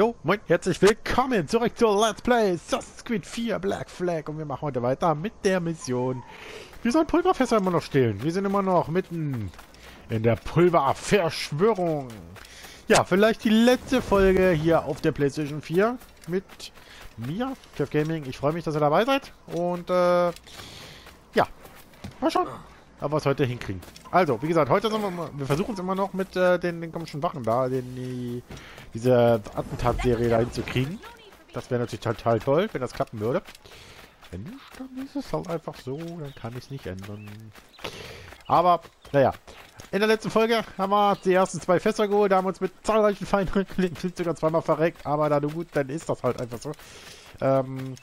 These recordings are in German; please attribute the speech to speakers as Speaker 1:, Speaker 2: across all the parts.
Speaker 1: Jo, moin, herzlich willkommen zurück zu Let's Play Assassin's Creed 4 Black Flag und wir machen heute weiter mit der Mission. Wir sollen Pulverfässer immer noch stehlen. Wir sind immer noch mitten in der Pulververschwörung. Ja, vielleicht die letzte Folge hier auf der PlayStation 4 mit mir, Jeff Gaming. Ich freue mich, dass ihr dabei seid und äh, ja, mal schauen aber was heute hinkriegen. Also, wie gesagt, heute sind wir, wir versuchen es immer noch mit äh, den, den komischen Wachen da, den, die, diese Attentatserie da hinzukriegen. Das wäre natürlich total toll, wenn das klappen würde. Wenn nicht, dann ist es halt einfach so, dann kann ich es nicht ändern. Aber, naja. In der letzten Folge haben wir die ersten zwei Fässer geholt, da haben wir uns mit zahlreichen Feinden sind sogar zweimal verreckt, aber da du gut, dann ist das halt einfach so. Ähm,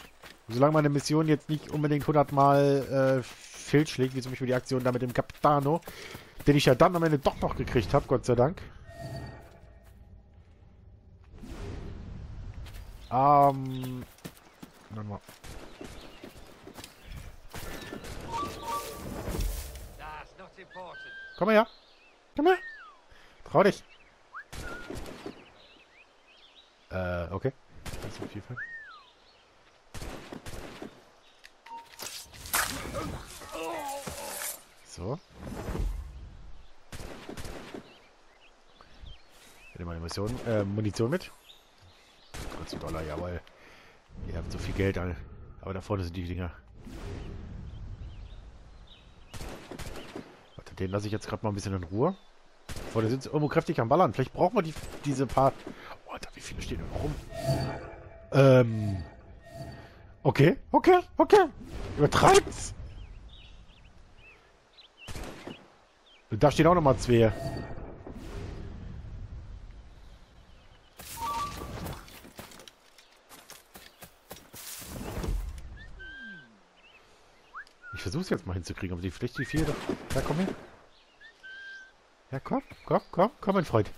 Speaker 1: solange meine Mission jetzt nicht unbedingt 100 Mal äh, fehlschlägt, wie zum Beispiel die Aktion da mit dem Capitano, den ich ja dann am Ende doch noch gekriegt habe, Gott sei Dank. Ähm. Warte mal. Komm mal her. Komm her. Trau dich. Äh, okay. Das ist viel Fall. So. Hätte mal Mission, äh, Munition mit. 13 Dollar, jawohl. Ihr habt so viel Geld an. Aber da vorne sind die Dinger. Warte, den lasse ich jetzt gerade mal ein bisschen in Ruhe. Vorne sind sie irgendwo kräftig am Ballern. Vielleicht brauchen wir die, diese paar... Oh, Alter, wie viele stehen da rum? Ähm... Okay, okay, okay. Übertreibt's! Da stehen auch nochmal zwei. Ich versuch's jetzt mal hinzukriegen, aber die vielleicht die vier doch. Ja, komm her. Ja, komm, komm, komm, komm, mein Freund.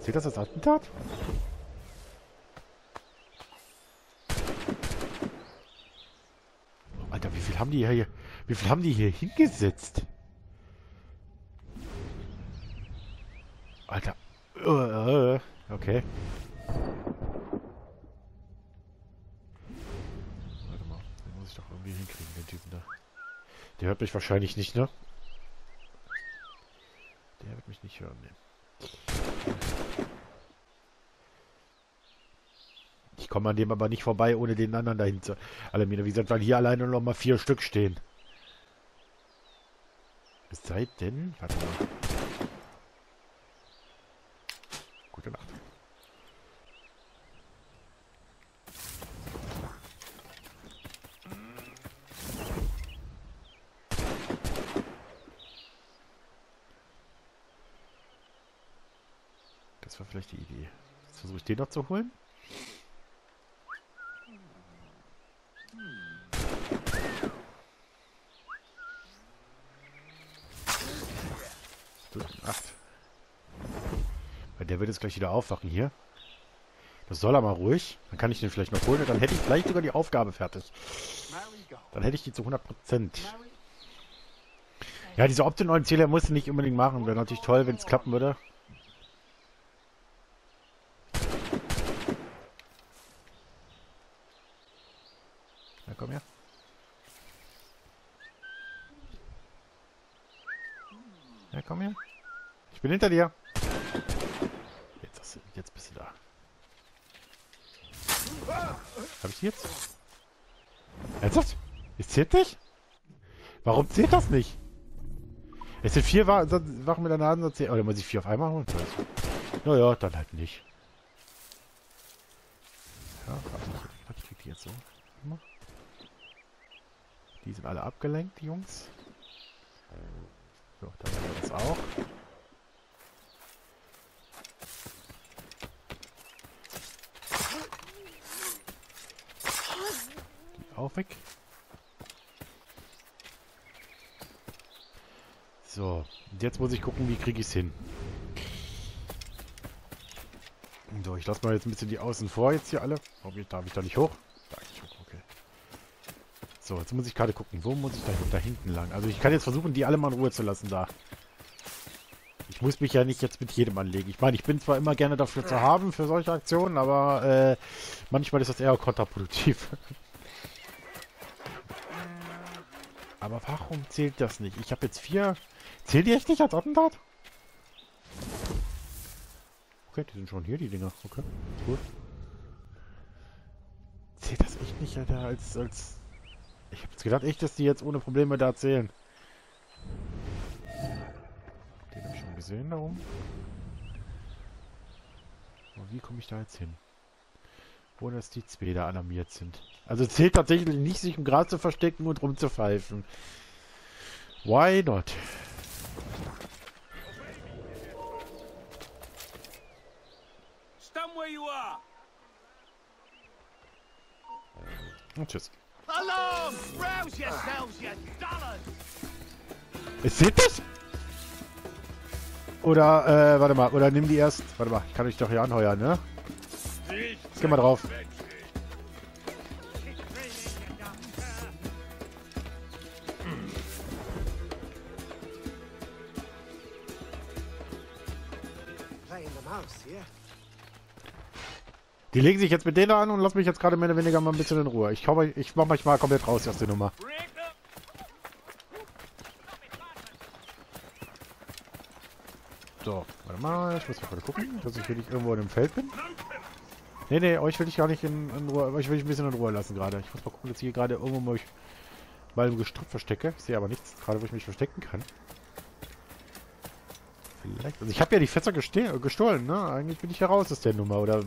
Speaker 1: Seht das als Attentat? Alter, wie viel haben die hier? Wie viel haben die hier hingesetzt? Alter. Uh, okay. Warte mal, den muss ich doch irgendwie hinkriegen, den Typen da. Der hört mich wahrscheinlich nicht, ne? Der wird mich nicht hören, ne? Ich komme an dem aber nicht vorbei, ohne den anderen dahin zu... Alamina, wie gesagt, weil hier alleine noch mal vier Stück stehen. Es sei denn... Warte mal. Gute Nacht. Das war vielleicht die Idee. Jetzt versuche ich den noch zu holen. Acht. Weil der wird jetzt gleich wieder aufwachen hier. Das soll er mal ruhig. Dann kann ich den vielleicht noch holen und dann hätte ich vielleicht sogar die Aufgabe fertig. Dann hätte ich die zu 100%. Ja, diese optionalen Zähler musst du nicht unbedingt machen. Wäre natürlich toll, wenn es klappen würde. Na komm her. Komm her. Ich bin hinter dir. Jetzt, jetzt bist du da. Hab ich die jetzt? Ernsthaft? Es zählt nicht? Warum zählt das nicht? Es sind vier Wachen mit der Nase. Oder muss ich vier auf einmal holen? Naja, dann halt nicht. Ja, warte, ich krieg die jetzt so. Die sind alle abgelenkt, die Jungs. So, dann haben wir das auch. auch weg. So, jetzt muss ich gucken, wie kriege ich es hin. So, ich lasse mal jetzt ein bisschen die Außen vor jetzt hier alle. Oh, darf ich da nicht hoch? Da ich hoch, okay. So, jetzt muss ich gerade gucken, wo muss ich da, da hinten lang? Also ich kann jetzt versuchen, die alle mal in Ruhe zu lassen da. Ich muss mich ja nicht jetzt mit jedem anlegen. Ich meine, ich bin zwar immer gerne dafür zu haben, für solche Aktionen, aber äh, manchmal ist das eher kontraproduktiv. aber warum zählt das nicht? Ich habe jetzt vier... Zählt die echt nicht als Attentat? Okay, die sind schon hier, die Dinger. Okay, gut. Zählt das echt nicht, Alter, als... als ich jetzt gedacht, echt, dass die jetzt ohne Probleme da zählen. Den habe ich schon gesehen da oben. Aber wie komme ich da jetzt hin? Ohne dass die zwei da alarmiert sind. Also zählt tatsächlich nicht, sich im Gras zu verstecken und rumzupfeifen. Why not?
Speaker 2: Stand where you are.
Speaker 1: Und tschüss.
Speaker 2: Dullards!
Speaker 1: Seht das? Oder, äh, warte mal. Oder nimm die erst. Warte mal, ich kann euch doch hier anheuern, ne? Jetzt geh mal drauf.
Speaker 3: Playing the mouse here.
Speaker 1: Die legen sich jetzt mit denen an und lassen mich jetzt gerade mehr oder weniger mal ein bisschen in Ruhe. Ich, komm, ich mach mich mal komplett raus aus der Nummer. So, warte mal. Ich muss mal gucken, dass ich hier nicht irgendwo in einem Feld bin. Nee, nee, euch will ich gar nicht in, in Ruhe. Euch will ich ein bisschen in Ruhe lassen gerade. Ich muss mal gucken, dass ich hier gerade irgendwo mal, mal im Gestrüpp verstecke. Ich sehe aber nichts, gerade wo ich mich verstecken kann. Vielleicht. Also ich habe ja die Fässer gestohlen, ne? Eigentlich bin ich ja raus aus der Nummer. Oder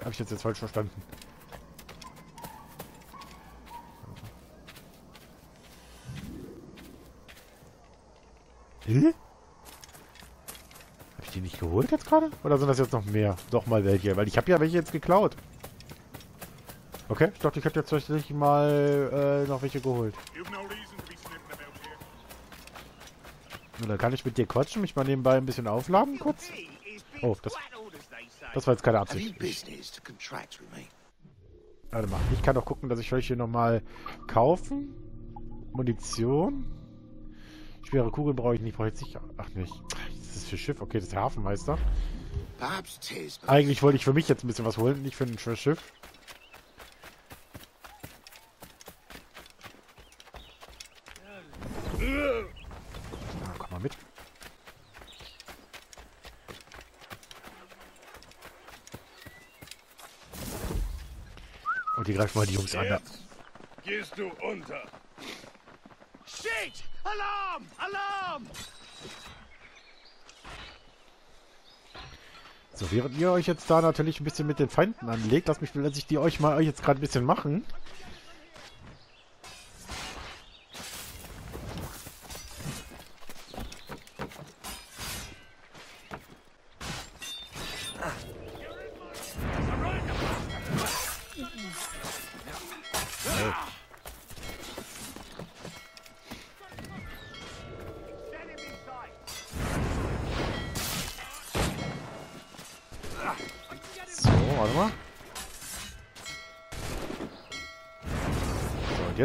Speaker 1: habe ich das jetzt falsch verstanden? Hä? Habe ich die nicht geholt jetzt gerade? Oder sind das jetzt noch mehr? Doch mal welche, weil ich habe ja welche jetzt geklaut. Okay, ich dachte, ich hätte jetzt tatsächlich mal äh, noch welche geholt. Dann kann ich mit dir quatschen, mich mal nebenbei ein bisschen aufladen kurz. Oh, das, das war jetzt keine Absicht. Warte mal, ich kann doch gucken, dass ich euch hier nochmal kaufen. Munition. Schwere Kugeln brauche ich nicht, brauche ich jetzt nicht. Ach nicht. Das ist für Schiff. Okay, das ist der Hafenmeister. Eigentlich wollte ich für mich jetzt ein bisschen was holen, nicht für ein für ein Schiff. Na, komm mal mit. Und die greifen mal die Jungs an.
Speaker 2: gehst du unter. Shit! Alarm! Alarm!
Speaker 1: So, während ihr euch jetzt da natürlich ein bisschen mit den Feinden anlegt, lasst mich, lass ich die euch mal euch jetzt gerade ein bisschen machen.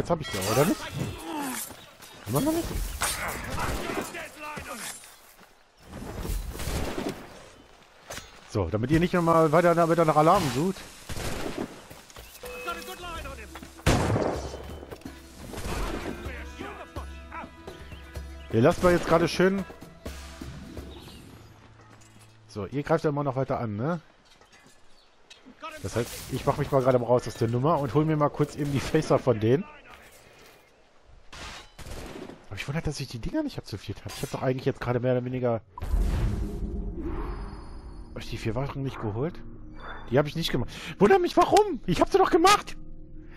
Speaker 1: Jetzt habe ich die, oder nicht? Immer noch nicht? So, damit ihr nicht nochmal weiter weiter nach Alarm sucht. Ihr lasst mal jetzt gerade schön... So, ihr greift ja immer noch weiter an, ne? Das heißt, ich mache mich mal gerade mal raus aus der Nummer und hol mir mal kurz eben die Facer von denen. Wundere, dass ich die Dinger nicht absolviert habe. Ich habe doch eigentlich jetzt gerade mehr oder weniger... Hab ich die vier Wachen nicht geholt? Die habe ich nicht gemacht. Wundert mich, warum? Ich habe sie doch gemacht!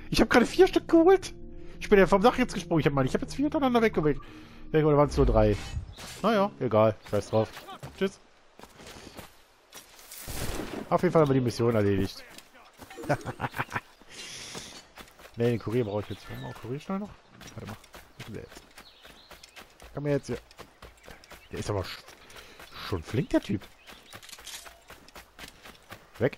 Speaker 1: Ich habe gerade vier Stück geholt! Ich bin ja vom Dach jetzt gesprungen. Ich habe hab jetzt vier hintereinander weggewählt. Weg, oder waren es nur drei? Naja, egal. Scheiß drauf. Tschüss. Auf jeden Fall haben wir die Mission erledigt. ne, den Kurier brauche ich jetzt. Warte mal, Kurier schnell noch. Warte mal. Was ist der jetzt? Komm her jetzt hier. Der ist aber sch schon flink, der Typ. Weg.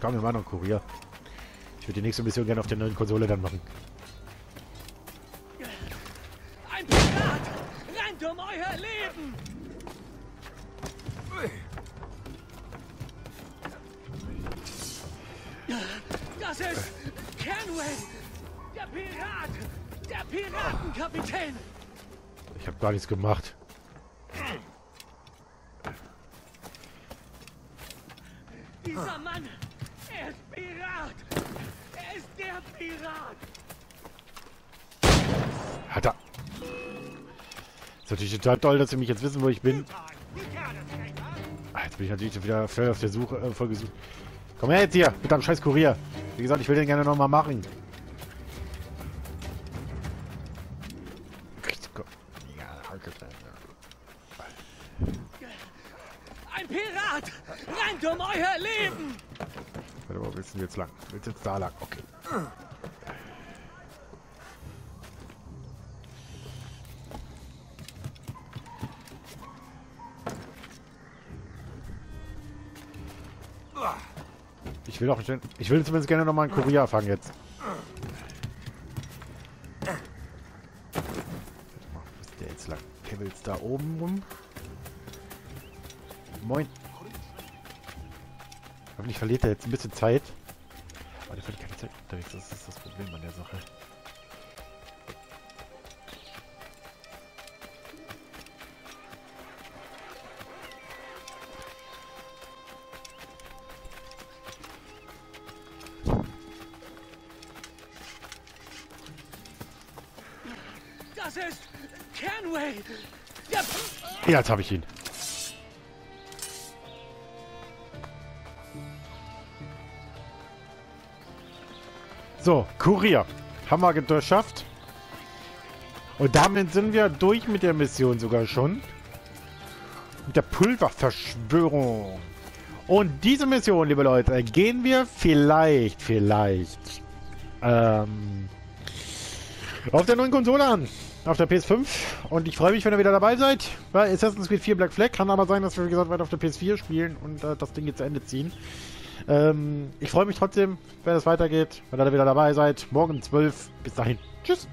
Speaker 1: Komm, wir machen noch einen Kurier. Ich würde die nächste Mission gerne auf der neuen Konsole dann machen.
Speaker 2: Piratenkapitän.
Speaker 1: Ich habe gar nichts gemacht.
Speaker 2: Dieser Mann, er ist Pirat. Er ist der Pirat.
Speaker 1: Hat er. Ist natürlich total toll, dass Sie mich jetzt wissen, wo ich bin. Ah, Jetzt bin ich natürlich wieder voll auf der Suche, äh, voll gesucht. Komm her jetzt hier, mit deinem scheiß Kurier. Wie gesagt, ich will den gerne nochmal machen.
Speaker 2: Rennt um euer Leben.
Speaker 1: Warte mal, willst du jetzt lang? Willst du jetzt da lang? Okay. Ich will nicht, ich will zumindest gerne noch mal einen Kurier fangen jetzt. Wo ist der jetzt lang? Jetzt da oben rum. Moin. Hoffentlich verliert er jetzt ein bisschen Zeit. Aber der verliert keine Zeit unterwegs. Das ist das Problem an der Sache.
Speaker 2: Das ist der
Speaker 1: Ja, jetzt habe ich ihn. So, Kurier. Haben wir geschafft. Und damit sind wir durch mit der Mission sogar schon. Mit der Pulververschwörung. Und diese Mission, liebe Leute, gehen wir vielleicht, vielleicht, ähm, auf der neuen Konsole an. Auf der PS5. Und ich freue mich, wenn ihr wieder dabei seid. Bei Assassin's Creed 4 Black Flag. Kann aber sein, dass wir, wie gesagt, weiter auf der PS4 spielen und äh, das Ding jetzt zu Ende ziehen. Ähm, ich freue mich trotzdem, wenn es weitergeht, wenn ihr wieder dabei seid. Morgen 12. Bis dahin. Tschüss.